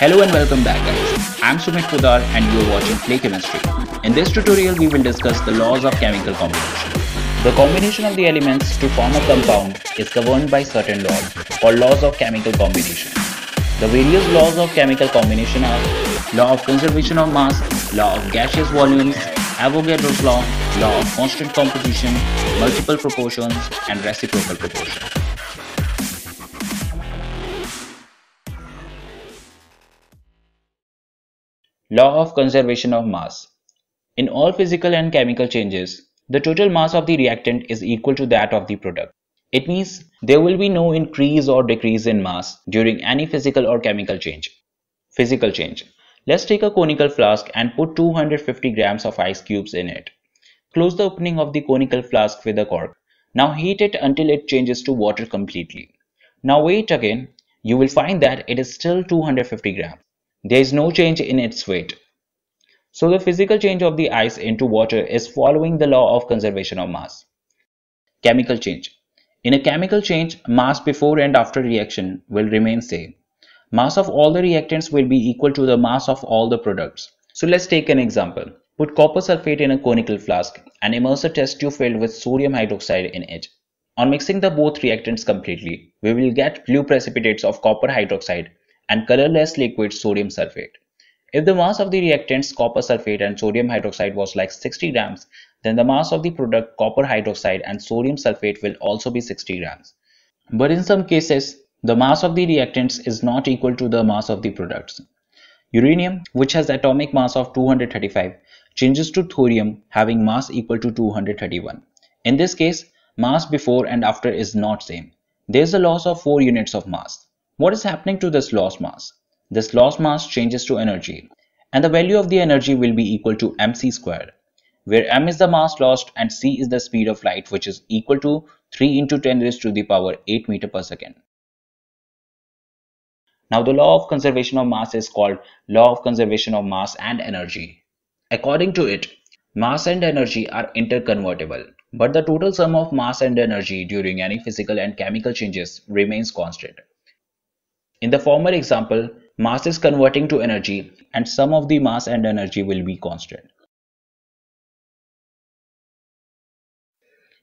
Hello and welcome back guys. I'm Sumit Pudar and you're watching Play Chemistry. In this tutorial we will discuss the laws of chemical combination. The combination of the elements to form a compound is governed by certain laws called laws of chemical combination. The various laws of chemical combination are law of conservation of mass, law of gaseous volumes, Avogadro's law, law of constant composition, multiple proportions and reciprocal proportion. Law of conservation of mass. In all physical and chemical changes, the total mass of the reactant is equal to that of the product. It means there will be no increase or decrease in mass during any physical or chemical change. Physical change. Let's take a conical flask and put 250 grams of ice cubes in it. Close the opening of the conical flask with a cork. Now heat it until it changes to water completely. Now wait again. You will find that it is still 250 grams. There is no change in its weight. So the physical change of the ice into water is following the law of conservation of mass. Chemical change. In a chemical change, mass before and after reaction will remain same. Mass of all the reactants will be equal to the mass of all the products. So let's take an example. Put copper sulfate in a conical flask and immerse a test tube filled with sodium hydroxide in it. On mixing the both reactants completely, we will get blue precipitates of copper hydroxide and colorless liquid sodium sulfate. If the mass of the reactants copper sulfate and sodium hydroxide was like 60 grams, then the mass of the product copper hydroxide and sodium sulfate will also be 60 grams. But in some cases, the mass of the reactants is not equal to the mass of the products. Uranium, which has atomic mass of 235, changes to thorium having mass equal to 231. In this case, mass before and after is not same. There is a loss of 4 units of mass. What is happening to this lost mass? This lost mass changes to energy and the value of the energy will be equal to mc squared where m is the mass lost and c is the speed of light which is equal to 3 into 10 raised to the power 8 meter per second. Now the law of conservation of mass is called law of conservation of mass and energy. According to it, mass and energy are interconvertible, but the total sum of mass and energy during any physical and chemical changes remains constant. In the former example, mass is converting to energy and sum of the mass and energy will be constant.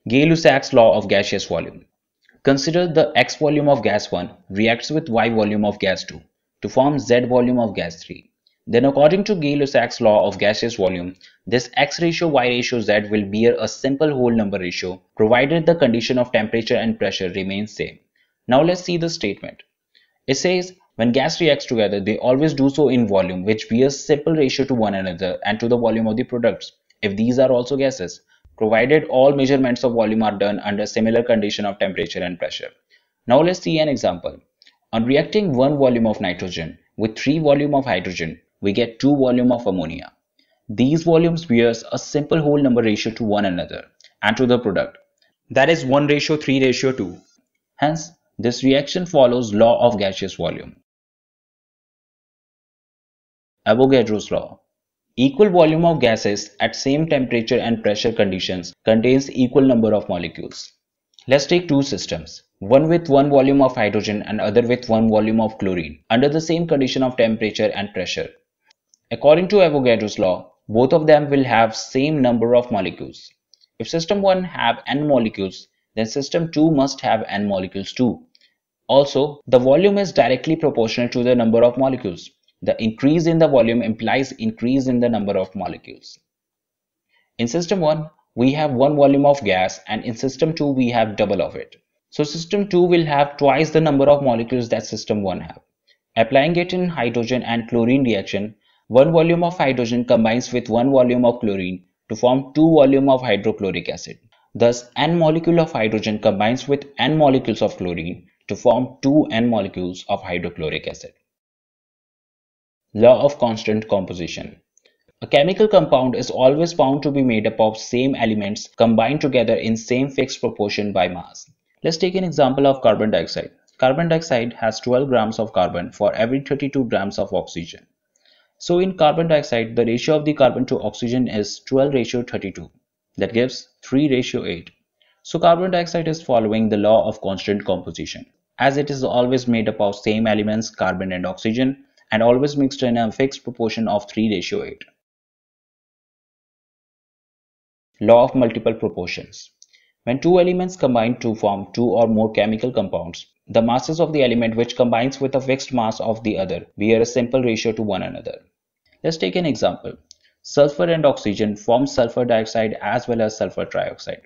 Gay-Lussac's law of gaseous volume. Consider the x volume of gas 1 reacts with y volume of gas 2 to form z volume of gas 3. Then according to Gay-Lussac's law of gaseous volume, this x ratio y ratio z will bear a simple whole number ratio provided the condition of temperature and pressure remains same. Now let's see the statement. It says when gas reacts together, they always do so in volume, which bears simple ratio to one another and to the volume of the products, if these are also gases, provided all measurements of volume are done under similar condition of temperature and pressure. Now let's see an example. On reacting one volume of nitrogen with three volume of hydrogen, we get two volume of ammonia. These volumes bears a simple whole number ratio to one another and to the product. That is 1 ratio 3 ratio 2. Hence, this reaction follows law of gaseous volume. Avogadro's law. Equal volume of gases at same temperature and pressure conditions contains equal number of molecules. Let's take two systems, one with one volume of hydrogen and other with one volume of chlorine under the same condition of temperature and pressure. According to Avogadro's law, both of them will have same number of molecules. If system 1 have n molecules, then system 2 must have n molecules too. Also, the volume is directly proportional to the number of molecules. The increase in the volume implies increase in the number of molecules. In system 1, we have one volume of gas and in system 2 we have double of it. So system 2 will have twice the number of molecules that system 1 have. Applying it in hydrogen and chlorine reaction, one volume of hydrogen combines with one volume of chlorine to form two volume of hydrochloric acid. Thus, n molecule of hydrogen combines with n molecules of chlorine to form two n molecules of hydrochloric acid. Law of constant composition. A chemical compound is always found to be made up of same elements combined together in same fixed proportion by mass. Let's take an example of carbon dioxide. Carbon dioxide has 12 grams of carbon for every 32 grams of oxygen. So in carbon dioxide, the ratio of the carbon to oxygen is 12 ratio 32 that gives 3 ratio 8. So carbon dioxide is following the law of constant composition. As it is always made up of same elements carbon and oxygen and always mixed in a fixed proportion of 3 ratio 8. Law of multiple proportions. When two elements combine to form two or more chemical compounds, the masses of the element which combines with a fixed mass of the other bear a simple ratio to one another. Let's take an example. Sulfur and oxygen form sulfur dioxide as well as sulfur trioxide.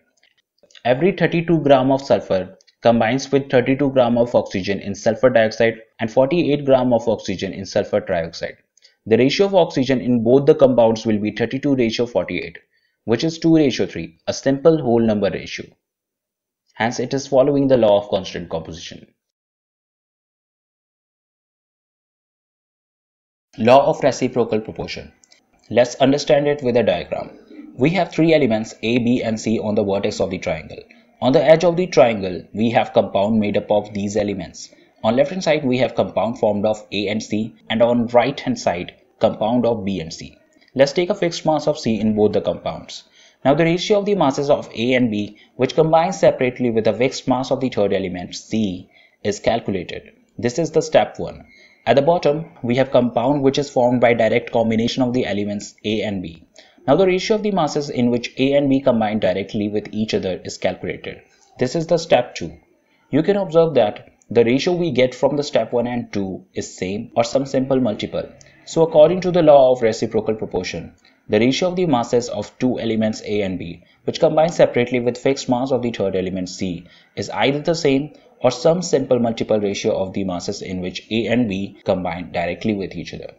Every 32 gram of sulfur combines with 32 gram of oxygen in sulfur dioxide and 48 gram of oxygen in sulfur trioxide. The ratio of oxygen in both the compounds will be 32 ratio 48 which is 2 ratio 3, a simple whole number ratio. Hence, it is following the law of constant composition. Law of reciprocal proportion. Let's understand it with a diagram. We have three elements A, B and C on the vertex of the triangle. On the edge of the triangle, we have compound made up of these elements. On left hand side, we have compound formed of A and C and on right hand side, compound of B and C. Let's take a fixed mass of C in both the compounds. Now the ratio of the masses of A and B, which combine separately with the fixed mass of the third element C, is calculated. This is the step 1. At the bottom, we have compound which is formed by direct combination of the elements A and B. Now the ratio of the masses in which A and B combine directly with each other is calculated. This is the step 2. You can observe that the ratio we get from the step 1 and 2 is same or some simple multiple. So according to the law of reciprocal proportion, the ratio of the masses of two elements A and B, which combine separately with fixed mass of the third element C, is either the same or some simple multiple ratio of the masses in which A and B combine directly with each other.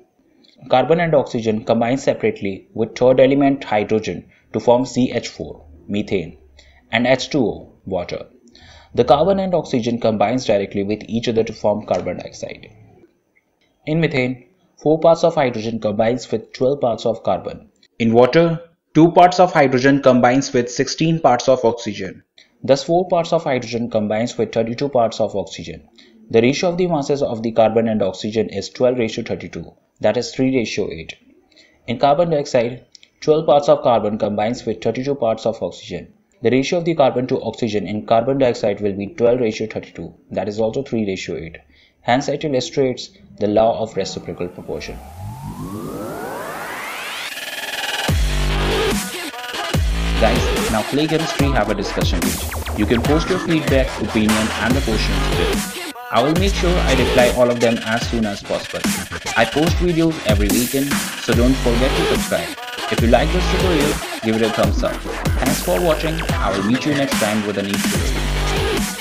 Carbon and oxygen combine separately with third element hydrogen to form CH4, methane, and H2O, water. The carbon and oxygen combines directly with each other to form carbon dioxide. In methane, 4 parts of hydrogen combines with 12 parts of carbon. In water, 2 parts of hydrogen combines with 16 parts of oxygen. Thus 4 parts of hydrogen combines with 32 parts of oxygen. The ratio of the masses of the carbon and oxygen is 12 ratio 32, that is 3 ratio 8. In carbon dioxide, 12 parts of carbon combines with 32 parts of oxygen. The ratio of the carbon to oxygen in carbon dioxide will be 12 ratio 32, that is also 3 ratio 8. Hence it illustrates the law of reciprocal proportion. Guys, now Play Chemistry have a discussion. You can post your feedback, opinion and the questions there. I will make sure I reply all of them as soon as possible. I post videos every weekend, so don't forget to subscribe. If you like this tutorial, give it a thumbs up. Thanks for watching. I will meet you next time with a new tutorial.